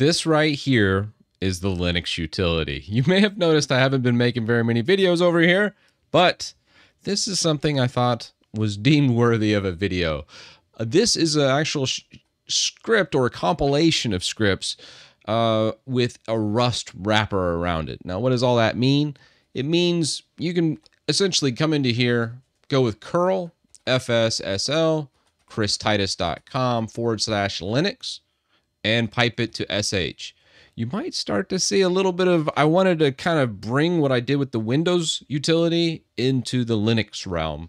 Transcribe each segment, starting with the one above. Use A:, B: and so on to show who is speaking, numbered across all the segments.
A: This right here is the Linux utility. You may have noticed I haven't been making very many videos over here, but this is something I thought was deemed worthy of a video. Uh, this is an actual script or a compilation of scripts uh, with a Rust wrapper around it. Now, what does all that mean? It means you can essentially come into here, go with curl fssl christitus.com forward slash linux and pipe it to sh you might start to see a little bit of i wanted to kind of bring what i did with the windows utility into the linux realm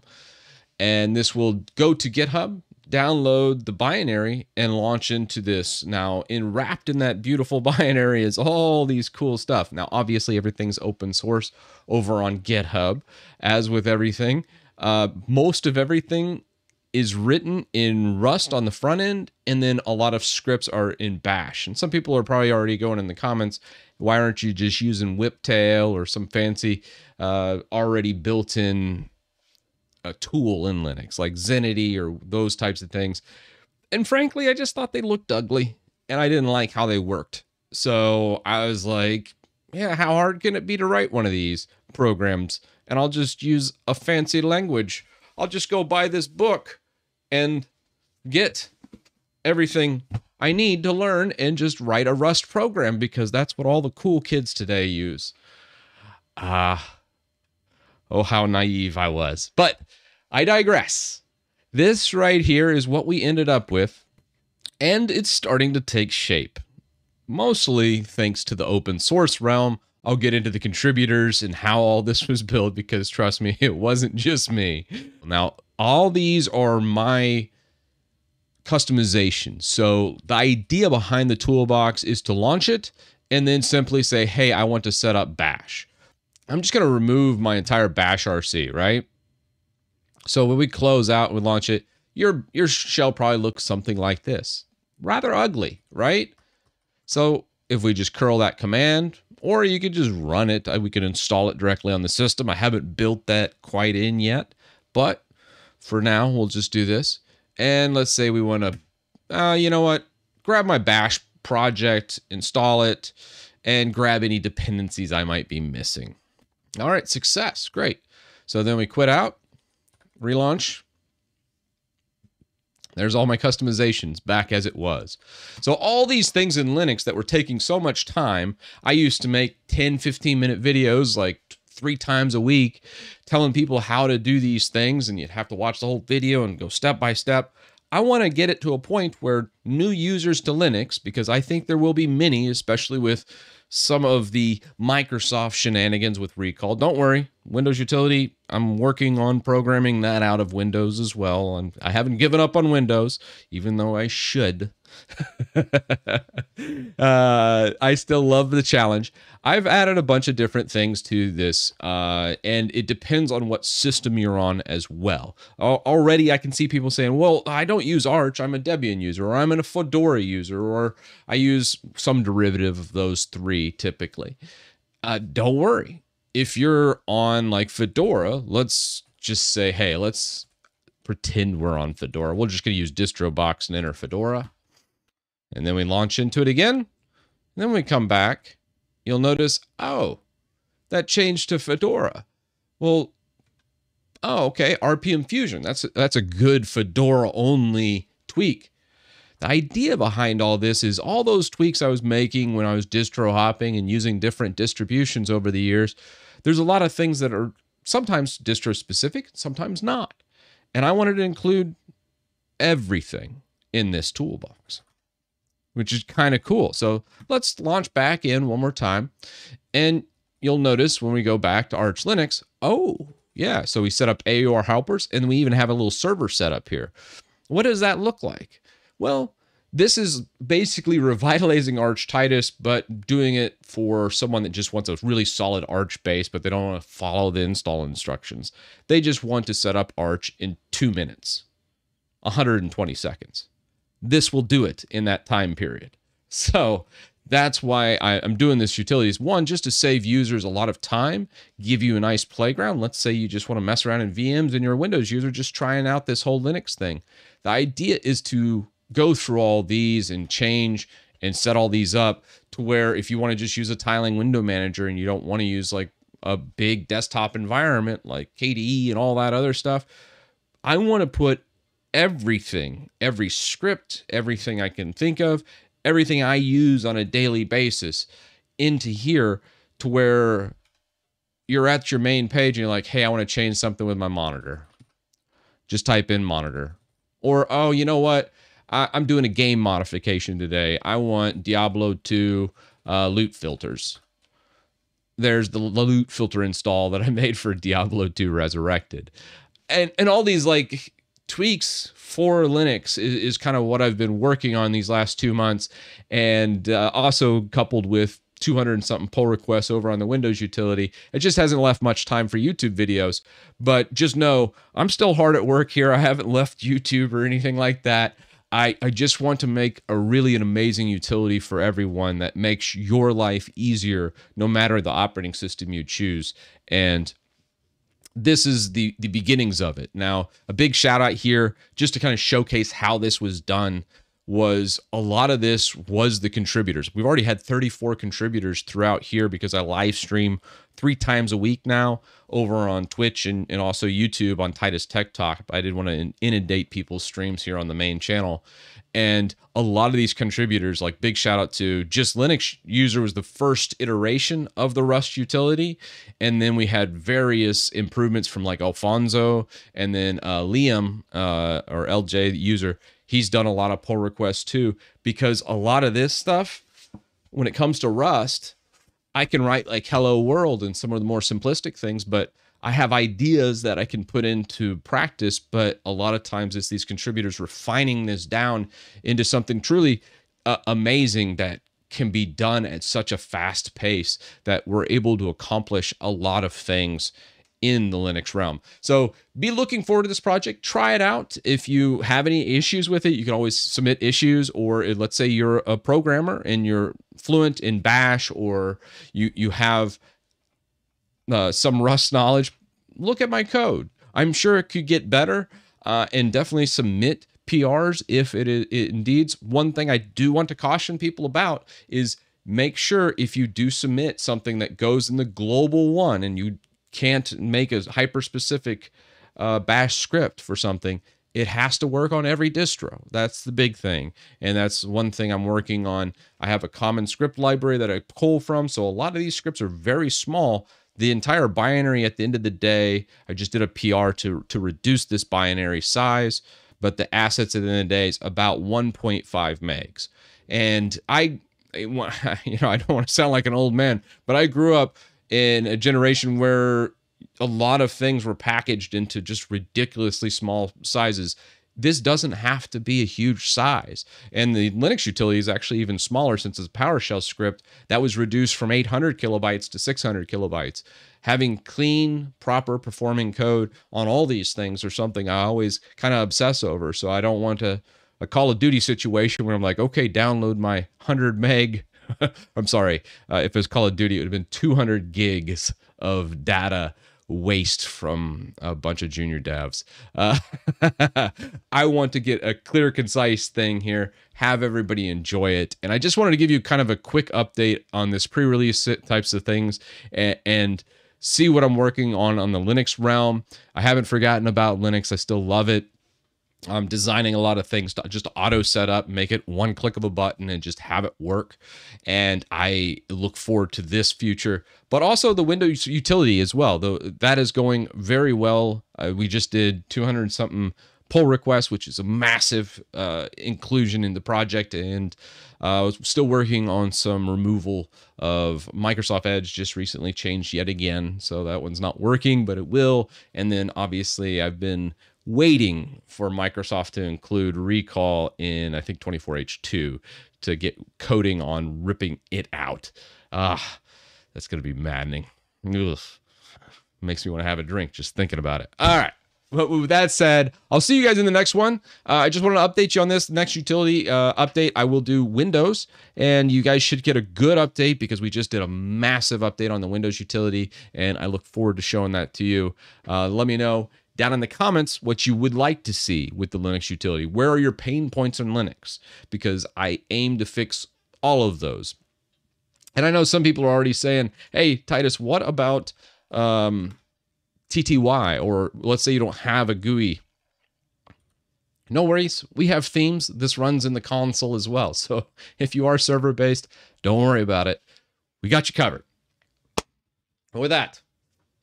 A: and this will go to github download the binary and launch into this. Now, in wrapped in that beautiful binary is all these cool stuff. Now, obviously, everything's open source over on GitHub, as with everything. Uh, most of everything is written in Rust on the front end, and then a lot of scripts are in Bash. And some people are probably already going in the comments, why aren't you just using Whiptail or some fancy uh, already built in a tool in Linux, like Zenity or those types of things. And frankly, I just thought they looked ugly and I didn't like how they worked. So I was like, yeah, how hard can it be to write one of these programs? And I'll just use a fancy language. I'll just go buy this book and get everything I need to learn and just write a Rust program because that's what all the cool kids today use. Ah. Uh, Oh, how naive I was. But I digress. This right here is what we ended up with, and it's starting to take shape. Mostly thanks to the open source realm. I'll get into the contributors and how all this was built because trust me, it wasn't just me. Now, all these are my customization. So the idea behind the toolbox is to launch it and then simply say, hey, I want to set up bash. I'm just going to remove my entire bash RC, right? So when we close out and we launch it, your your shell probably looks something like this. Rather ugly, right? So if we just curl that command, or you could just run it, we could install it directly on the system. I haven't built that quite in yet, but for now, we'll just do this. And let's say we want to, uh, you know what, grab my bash project, install it, and grab any dependencies I might be missing. All right, success. Great. So then we quit out, relaunch. There's all my customizations back as it was. So all these things in Linux that were taking so much time, I used to make 10, 15 minute videos like three times a week telling people how to do these things and you'd have to watch the whole video and go step by step. I want to get it to a point where new users to Linux, because I think there will be many, especially with some of the Microsoft shenanigans with recall. Don't worry, Windows Utility, I'm working on programming that out of Windows as well. And I haven't given up on Windows, even though I should. uh, I still love the challenge. I've added a bunch of different things to this, uh, and it depends on what system you're on as well. Already, I can see people saying, "Well, I don't use Arch. I'm a Debian user, or I'm in a Fedora user, or I use some derivative of those three typically." Uh, don't worry. If you're on like Fedora, let's just say, "Hey, let's." pretend we're on Fedora. We're just going to use DistroBox and enter Fedora. And then we launch into it again. then we come back. You'll notice, oh, that changed to Fedora. Well, oh, okay, RPM Fusion. That's a, that's a good Fedora only tweak. The idea behind all this is all those tweaks I was making when I was distro hopping and using different distributions over the years. There's a lot of things that are sometimes distro specific, sometimes not. And I wanted to include everything in this toolbox which is kind of cool. So let's launch back in one more time. And you'll notice when we go back to Arch Linux, oh, yeah. So we set up AUR helpers and we even have a little server set up here. What does that look like? Well, this is basically revitalizing Arch Titus, but doing it for someone that just wants a really solid Arch base, but they don't want to follow the install instructions. They just want to set up Arch in two minutes, 120 seconds this will do it in that time period. So that's why I, am doing this utilities. One, just to save users a lot of time, give you a nice playground. Let's say you just want to mess around in VMs and you're a Windows user just trying out this whole Linux thing. The idea is to go through all these and change and set all these up to where if you want to just use a tiling window manager and you don't want to use like a big desktop environment like KDE and all that other stuff, I want to put everything, every script, everything I can think of, everything I use on a daily basis into here to where you're at your main page and you're like, hey, I want to change something with my monitor. Just type in monitor. Or, oh, you know what? I, am doing a game modification today. I want Diablo 2 uh, loot filters. There's the loot filter install that I made for Diablo 2 Resurrected. And, and all these like tweaks for Linux is, is kind of what I've been working on these last two months. And uh, also coupled with 200 and something pull requests over on the Windows utility. It just hasn't left much time for YouTube videos. But just know I'm still hard at work here. I haven't left YouTube or anything like that. I, I just want to make a really an amazing utility for everyone that makes your life easier no matter the operating system you choose. And this is the the beginnings of it. Now, a big shout out here just to kind of showcase how this was done was a lot of this was the contributors. We've already had 34 contributors throughout here because I live stream three times a week now over on Twitch and, and also YouTube on Titus Tech Talk. I did want to inundate people's streams here on the main channel. And a lot of these contributors, like big shout out to just Linux user was the first iteration of the Rust utility. And then we had various improvements from like Alfonso and then uh, Liam uh, or LJ, the user he's done a lot of pull requests too because a lot of this stuff when it comes to rust i can write like hello world and some of the more simplistic things but i have ideas that i can put into practice but a lot of times it's these contributors refining this down into something truly uh, amazing that can be done at such a fast pace that we're able to accomplish a lot of things in the Linux realm. So be looking forward to this project. Try it out. If you have any issues with it, you can always submit issues. Or let's say you're a programmer and you're fluent in Bash, or you you have uh, some Rust knowledge. Look at my code. I'm sure it could get better, uh, and definitely submit PRs if it is it indeed. One thing I do want to caution people about is make sure if you do submit something that goes in the global one and you can't make a hyper specific uh, bash script for something it has to work on every distro. That's the big thing. And that's one thing i'm working on. I have a common script library that i pull from. So a lot of these scripts are very small. The entire binary at the end of the day i just did a pr to to reduce this binary size. But the assets at the end of the day is about 1.5 megs. And i you know i don't want to sound like an old man but i grew up in a generation where a lot of things were packaged into just ridiculously small sizes. This doesn't have to be a huge size. And the Linux utility is actually even smaller since it's PowerShell script that was reduced from 800 kilobytes to 600 kilobytes. Having clean, proper performing code on all these things are something I always kind of obsess over. So I don't want to a Call of Duty situation where I'm like, okay, download my 100 meg I'm sorry. Uh, if it was Call of Duty, it would have been 200 gigs of data waste from a bunch of junior devs. Uh, I want to get a clear, concise thing here, have everybody enjoy it. And I just wanted to give you kind of a quick update on this pre release types of things and, and see what I'm working on on the Linux realm. I haven't forgotten about Linux, I still love it. I'm designing a lot of things to just auto set up, make it one click of a button and just have it work. And I look forward to this future, but also the Windows utility as well. Though that is going very well. Uh, we just did 200 something pull requests, which is a massive uh, inclusion in the project. And uh, I was still working on some removal of Microsoft Edge, just recently changed yet again. So that one's not working, but it will. And then obviously, I've been waiting for Microsoft to include recall in I think 24H2 to get coding on ripping it out. Ah, that's going to be maddening. Ugh. Makes me want to have a drink just thinking about it. All right. But with that said, I'll see you guys in the next one. Uh, I just wanted to update you on this next utility uh, update. I will do Windows, and you guys should get a good update because we just did a massive update on the Windows utility, and I look forward to showing that to you. Uh, let me know down in the comments what you would like to see with the Linux utility. Where are your pain points on Linux? Because I aim to fix all of those. And I know some people are already saying, hey, Titus, what about um, TTY? Or let's say you don't have a GUI. No worries. We have themes. This runs in the console as well. So if you are server based, don't worry about it. We got you covered. With that,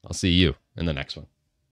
A: I'll see you in the next one.